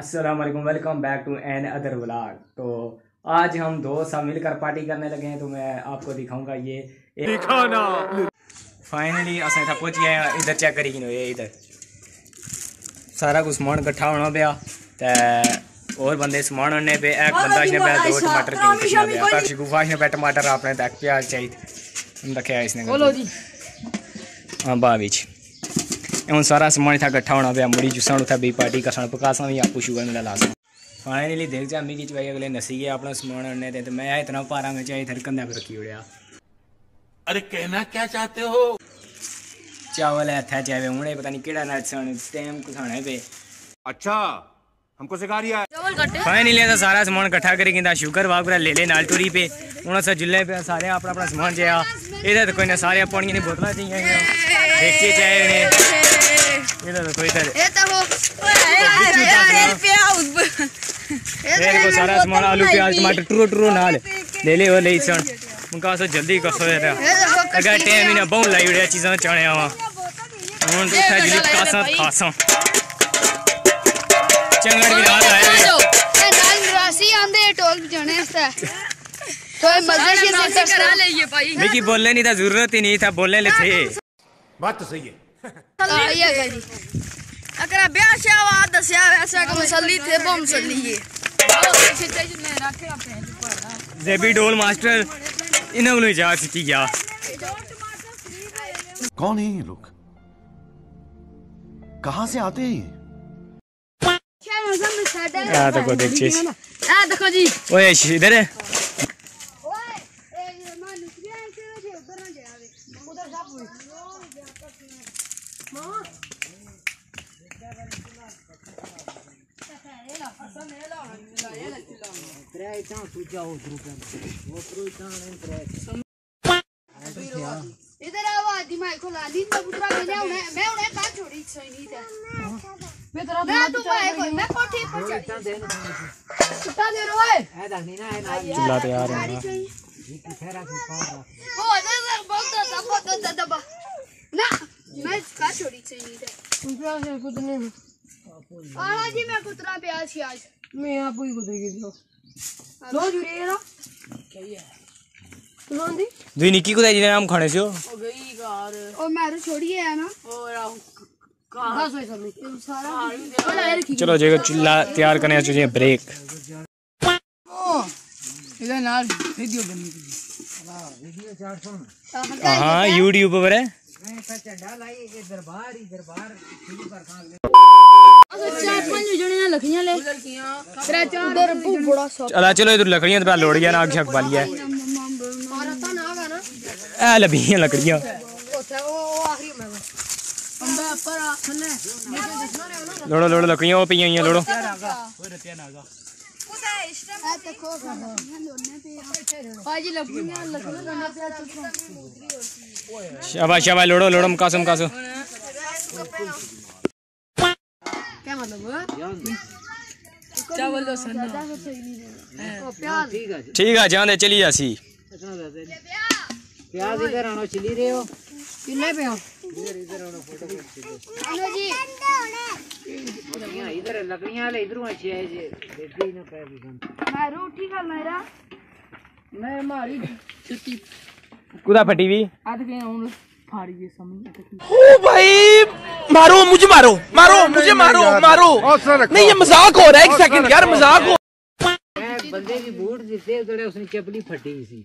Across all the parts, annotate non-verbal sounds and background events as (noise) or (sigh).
अस्सलाम वालेकुम welcome back to another vlog तो आज हम दो सब मिलकर पार्टी करने लगे हैं तो मैं आपको दिखाऊँगा ये। दिखाना। फाइनली असें इत्थै पहुँच गए इधर चेक करी किनो ये इधर। सारा कुछ समान इकट्ठा होना पिया ते और बंदे समान होने पे एक बंदा इसने पे दो टमाटर की किशा पे गुफा ने पे टमाटर आपने तक प्याज चाहिए। हम रखे इसने बोलो जी। हाँ बा एवं सारा समान થા ગઠ્ઠા होना બે મુડી જુસાણું पार्टी का પાર્ટી કસાણ પકાસા आपू शुगर मिला ला લાસા फाइनली देख जा मिगी की अगले नसी गए अपना समान आने थे तो मैं आया इतना पारा में चाहिए थरकन दब रखी उड़िया अरे कहना क्या चाहते हो चावल है हथे चाहे उन्हें पता नहीं केड़ा नाच सण टाइम को पे अच्छा हमको सिखा रिया चावल कटे फाइनली ऐसा सारा समान इकट्ठा करी किंदा शुगर वाग पर ले ले नाल टूरी पे उन्हें सा जुल्ले पे सारे अपना अपना समान जाया इधर कोई ना सारे पानी की बोतल चाहिए देखिए चाहे ने ये तो कोई ये तो वो मेरे सारा सामान आलू प्याज टमाटर टुरो टुरो नाल। ले ले ले सन मुका सो जल्दी कसो अगर टाइम ही ना बहु लाई चीज़ां आवा। हूँ तो कासा खासा चंगड़ रात आए तो मज़े से बोलने नहीं था ज़रूरत ही नहीं था बोलने ले थे बात तो सही है। अगर ब्याह शावा दसया वैसा को मसली थे बम सली जेबी डोल मास्टर इन्हों जा सीखी गया कौन है ये लोग? कहाँ से आते हैं ये? आ देखो देख चीज़ आ देखो जी। ओए इधर है ओए ए माँ नुकरिया ऐसे थे उधर ना जावे उधर सब इधर आवा दिमाग खोला नींद में पुत्रा मैंने उन्हें मैं उन्हें कहाँ छोड़ी सही नहीं था। मैं तेरा मैं तू भाई कोई मैं कोठी पर चढ़ी। कुत्ता दे रो ओए। चिल्लाते आ रहे हैं। ओ दे दे बहुत दबा बहुत दबा ना मैं कहाँ छोड़ी आला जी मैं कुतरा पे आज ही आज। मैं यहाँ पूरी कुतरे की थी। लो जुड़े ये ना कौन दी दुई निक्की को जी नाम खाने से हो। ओ गई कार। और मैं तो है ना? में ओ चलो जेको चिल्ला तैयार करने चाहिए ब्रेक। थी हाँ यूट्यूब पर है। चार पाँच जने ना लखियाँ ले। तेरा चार उधर बड़ा चला चलो इधर लकड़ियाँ तो लोड़ गया ना आग शक वाली है ए लबियाँ लकड़ियाँ वो वो आखिरी में अंबे पर थले लोड़ो लोड़ो लकड़ियाँ वो पियाँ हुई लोड़ो बाजी लकड़ियाँ लकड़ियाँ करने पे तो शाबाश शाबाश लोड़ो लोड़ो मकासो मकासो क्या लकड़ियाँ इधर लकड़ियाँ वाले इधर अच्छे है जे। देखते ही ना पैर बिगन मैं रोटी खा मेरा। मैं हमारी छुट्टी। कुदा फटी हुई। आज के हम फाड़ी ये समझ ओ भाई मारो मुझे मारो मारो मुझे मारो मारो। नहीं ये मज़ाक हो रहा है एक सेकंड यार मज़ाक हो बंदे की बूट जिससे उसने चपली फटी सी।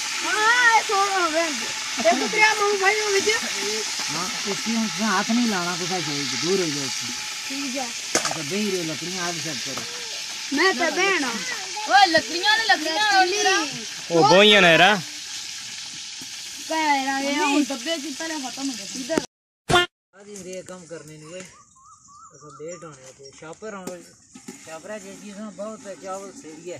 हाथ नहीं लाना तो चाहिए दूर हो जाओ ठीक है अच्छा बही रहे लकड़ियाँ आप सेट करो मैं तो बहन ओ लकड़ियाँ ने लकड़ियाँ ओ बोइया ने रा कहरा ये हम डब्बे की पहले खत्म हो गए इधर आज ही रे काम करने नहीं है तो लेट होने है के शापर हम शापरा जैसी बहुत चावल सही है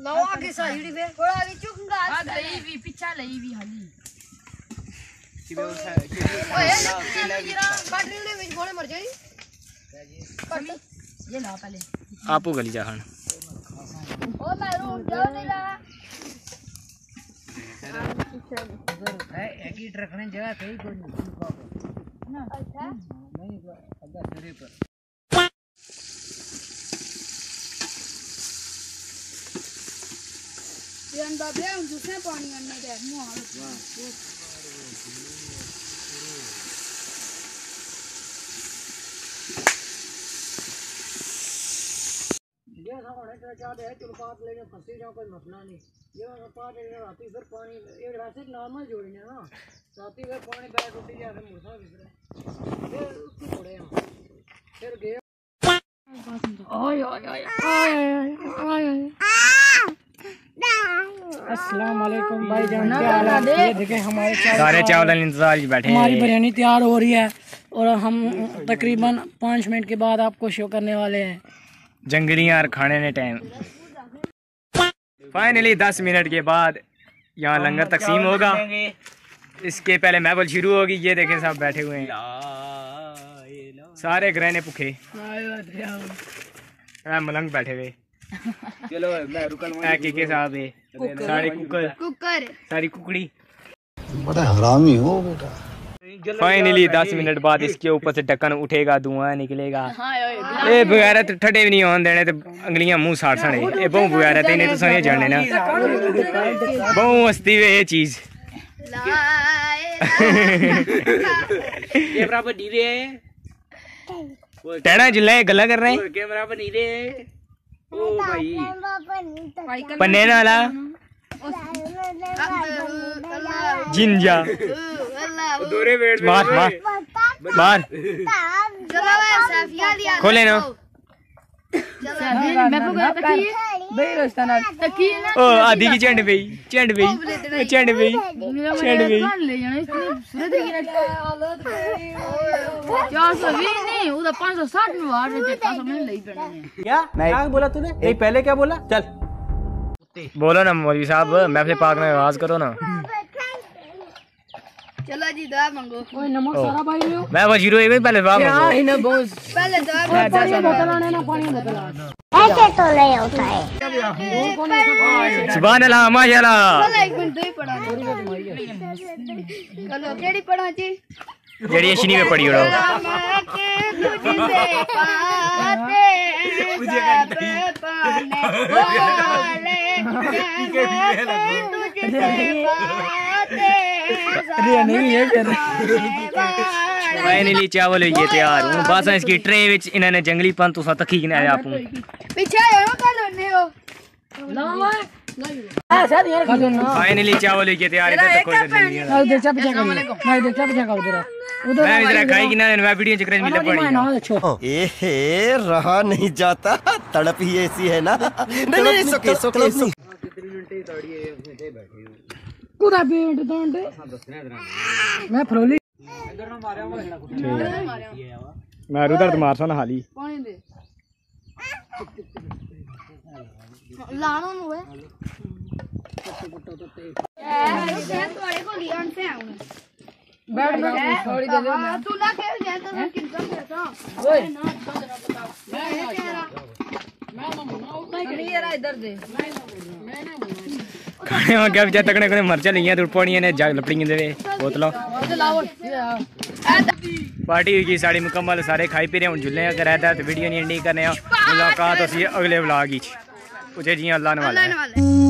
आप साहिड़ी थोड़ा आगे आ गई भी पीछा हाँ, लई भी मर जाई ये ला पहले। आपो गली जा हन ओ देला जगह कहीं कोई नहीं अच्छा। नहीं अगर बिहान बाबले उन दूसरे पानी अन्ने दे मुँह हालो ये सब होने के चाहते हैं चुलपात लेके फंसी जाओ कोई मसला नहीं। ये पात लेके राती फिर पानी ये रास्ते नॉर्मल जोड़ी है ना। राती फिर पानी बैग उठी जाए फिर मुर्सा बिखरे फिर। उसकी पड़े हम फिर गए आय आय आय आय आय आय वालेकुम भाई जान क्या हाल है? ये देखें हमारे सारे चावल इंतज़ार में बैठे हमारी बिरयानी तैयार हो रही है और हम तकरीबन पाँच मिनट के बाद आपको शो करने वाले हैं। जंगलियाँ और खाने ने टाइम फाइनली दस मिनट के बाद यहाँ लंगर तकसीम होगा। इसके पहले महफल शुरू होगी ये देखें सब बैठे हुए हैं। सारे ग्रहने भूखे। मलंग बैठे हुए। चलो मैं रुकल के के साहब है सारी कुकर। कुकर। सारी कुकड़ी। बड़ा हरामी हो बेटा। फाइनली दस मिनट बाद इसके ऊपर से ढक्कन उठेगा धुआँ निकलेगा। ये बगैरा तो भी नहीं आन देने तो अंगलियाँ मुँह साड़ सड़े। ये बहु बगैरा तो इन्हें तो सही जाने ना। बहु हस्ती वे ये चीज़। (laughs) ये बराबर नीरे है। टेढ़ा जिल्ला गला कर रहे हैं। कैमरा पर नीरे है। वाला? जिंजा। मार मार। मार। खोले ना। ओ आधी की चंड पे चंड पे चंड पे चंड पे नहीं उधर पाँच सौ साठ में ऑर्डर देता मैं नहीं पहनने में क्या? नहीं। क्या बोला तूने? नहीं पहले क्या बोला? चल। बोलो ना मौलवी साहब महफिल पाक में आवाज़ करो ना। चलो जी दवा मांगो। ओए नमो सारा भाई लियो मैं वजीरो एक पहले दवा मांगो। हाँ ना बॉस? पहले दवा मांगो। बोतल आने ना पानी बोतल ऐसे तो ले होता है? सुभान ना माशाल्लाह। चलो एक मिनट दो ही पड़ा चलो केड़ी पड़ा जी? जेडी अश्नी में पड़ी उड़ो मैं के तुझसे पाते सब पाने वाले मैं तुझसे पाते नहीं ये फाइनली चावल हुई तैयार। हूँ बस इसकी ट्रे विच इन्होंने जंगली पन तुसा तकी आया आपू पीछे हो कल होने हो फाइनली चावल हुई तैयार। इधर तक कोई नहीं है। देखा पीछे कर? मैं देखा पीछे कर? उधर उधर मैं इधर खाई कि ना मैं वीडियो चक्कर में ना एहे रहा नहीं जाता तड़प ही ऐसी है ना नहीं नहीं सुके सुके कुदा पेंट दांडे मैं फरोली मैं उधर मार सा ना हाली पानी दे नु है को लिया से आऊँ बैठ बैठ थोड़ी देर में तू ना खेल जाए तो मैं कितना खेलता ओए। ना बंद रहा बताओ। मैं कह रहा। मैं खाने में क्या बेचारे तकड़े कने मरचा लिया दूर पौड़िया ने जाग लपड़ियाँ देवे। बोतलो पार्टी हुई साड़ी मुकम्मल सारे खाई पी रहे हूँ झूले कराया तो वीडियो नहीं एंडिंग करने मुलाकात अगले ब्लॉग ही कुछ जी अल्लाह ने वाला